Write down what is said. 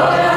아